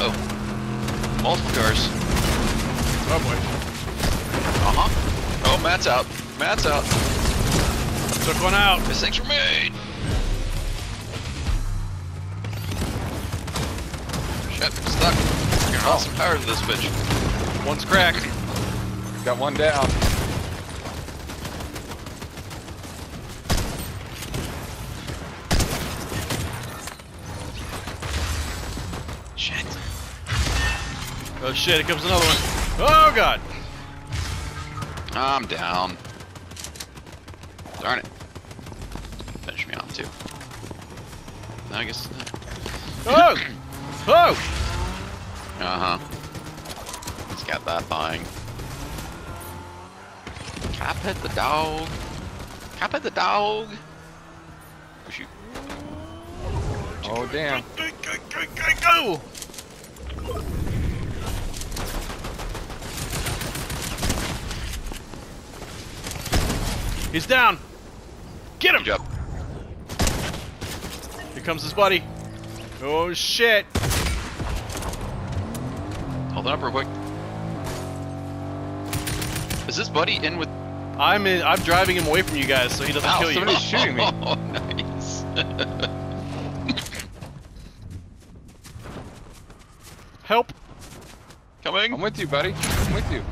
Uh-oh. Multiple cars. Oh boy. Uh-huh. Oh, Matt's out. Matt's out. Took one out. This thing's for me. Shit, I'm stuck. Fucking Oh. some power to this bitch. One's cracked. Got one down. Shit. Oh shit, here comes another one. Oh god. I'm down. Darn it. Finish me off too. No, I guess not. Oh! Oh! Uh-huh. He's got that thing. Can I pet the dog? Can I pet the dog? Oh, shoot. Oh damn. Go, go, go, go, go! He's down. Get him! Good job. Here comes his buddy. Oh shit! Hold on up real quick. Is this buddy in with... I'm in. I'm driving him away from you guys so he doesn't Ow, kill you. somebody's shooting me. Oh, nice. Help! Coming. I'm with you, buddy. I'm with you.